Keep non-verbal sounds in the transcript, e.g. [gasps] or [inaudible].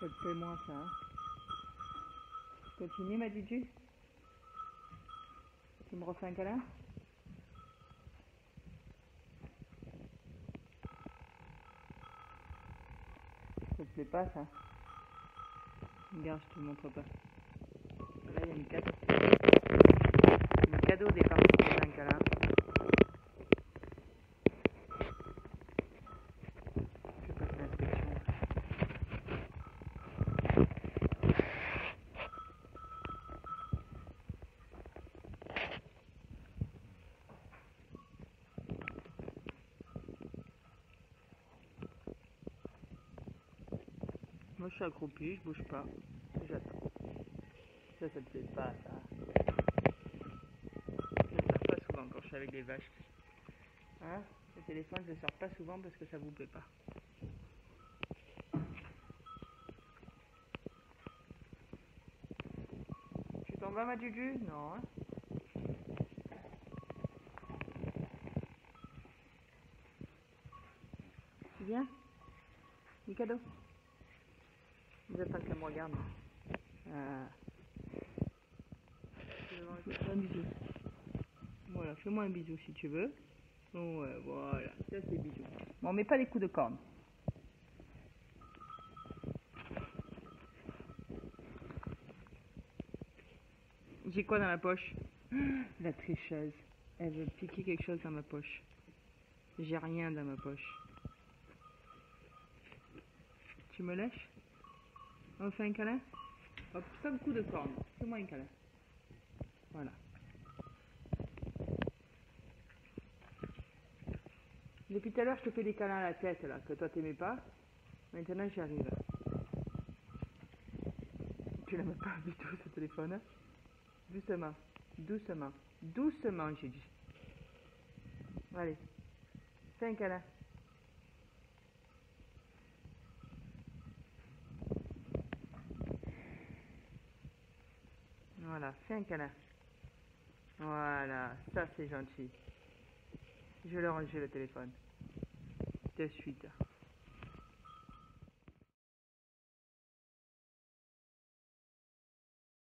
Ça te plaît moins ça. Hein. Continue ma Didju. Tu me refais un câlin Ça te plaît pas ça? Regarde, je te montre pas. Là, il y a une 4. Moi, je suis accroupi, je bouge pas. J'attends. Ça, ça te plaît pas, ça. Je le sors pas souvent quand je suis avec les vaches. Hein? Le téléphone, je le sors pas souvent parce que ça vous plaît pas. Tu t'en vas, ma Juju Non, hein Tu viens Du cadeau J'attends qu'elle me regarde. Ah. Fais-moi un bisou. Voilà, fais-moi un bisou si tu veux. Ouais, voilà, ça c'est bisou. Bon, on met pas les coups de corne. J'ai quoi dans la poche? [gasps] La tricheuse. Elle veut piquer quelque chose dans ma poche. J'ai rien dans ma poche. Tu me lèches? On fait un câlin Hop, comme coup de corne. Fais-moi un câlin. Voilà. Depuis tout à l'heure, je te fais des câlins à la tête, là, que toi t'aimais pas. Maintenant, j'y arrive. Tu l'aimes pas du tout, ce téléphone? hein Doucement, doucement, doucement, j'ai dit. Allez, fais un câlin. Voilà, fais un câlin. Voilà, ça c'est gentil. Je vais le ranger le téléphone. De suite.